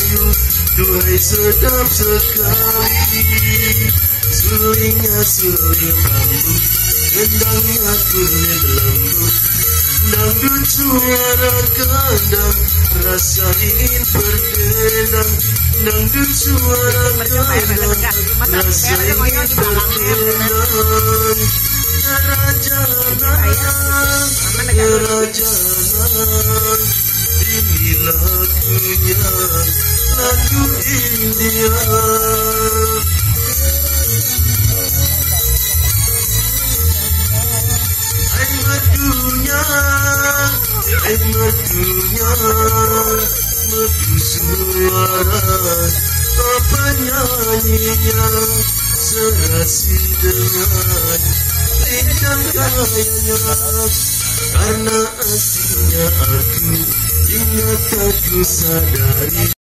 Melayu Duhai sedap sekali Sulingnya suling rambut Gendangnya kulit lembut. Dangdut suara kandang Rasa ingin berdendang Dangdut suara kandang Rasa ingin berdendang Kerajanan Kerajanan Ini lagunya Lagu India Hai madunya Hai madunya Madu suara Apa nyanyinya Serasi dengan Lincah gayanya Karena asiknya aku Ingat aku sadari